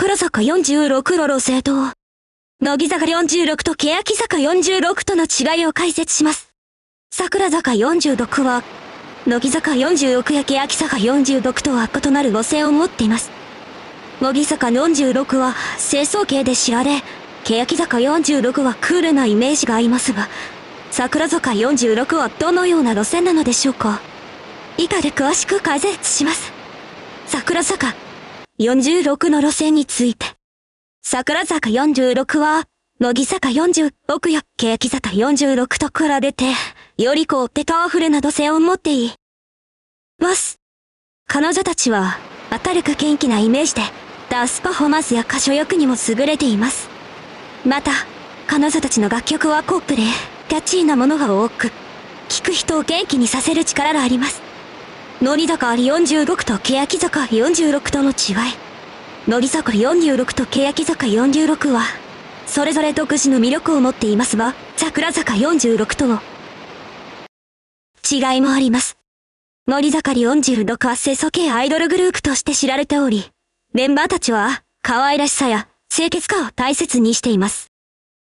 桜坂46の路線と、乃木坂46と欅坂46との違いを解説します。桜坂46は、乃木坂46や欅坂46とは異なる路線を持っています。乃木坂46は清掃系で知られ、欅坂46はクールなイメージがありますが、桜坂46はどのような路線なのでしょうか以下で詳しく解説します。桜坂46の路線について。桜坂46は、乃木坂46や欅坂46と比べて、よりこうってパワフルな路線を持っています。彼女たちは、明るく元気なイメージで、ダンスパフォーマンスや歌唱力にも優れています。また、彼女たちの楽曲はポップで、キャッチーなものが多く、聴く人を元気にさせる力があります。乃木坂46と欅坂46との違い。乃木坂46と欅坂46は、それぞれ独自の魅力を持っていますが、桜坂46との違いもあります。乃木坂46は清楚系アイドルグループとして知られており、メンバーたちは可愛らしさや清潔感を大切にしています。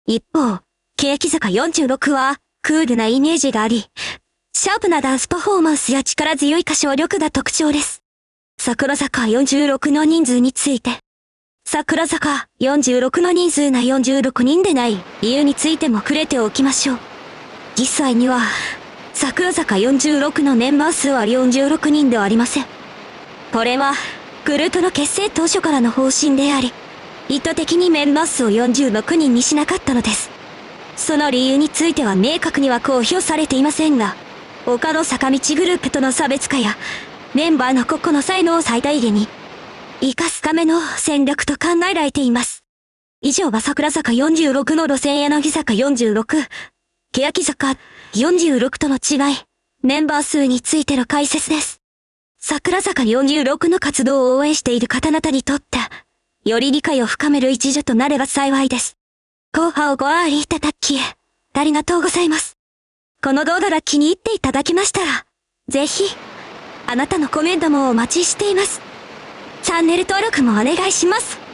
一方、欅坂46はクールなイメージがあり、シャープなダンスパフォーマンスや力強い歌唱力が特徴です。桜坂46の人数について。桜坂46の人数が46人でない理由についても触れておきましょう。実際には、桜坂46のメンバー数は46人ではありません。これは、グループの結成当初からの方針であり、意図的にメンバー数を46人にしなかったのです。その理由については明確には公表されていませんが、他の坂道グループとの差別化や、メンバーの個々の才能を最大限に、活かすための戦略と考えられています。以上が桜坂46の路線柳坂46、欅坂46との違い、メンバー数についての解説です。桜坂46の活動を応援している方々にとって、より理解を深める一助となれば幸いです。後半をご愛いただき、ありがとうございます。この動画が気に入っていただきましたら、ぜひ、あなたのコメントもお待ちしています。チャンネル登録もお願いします。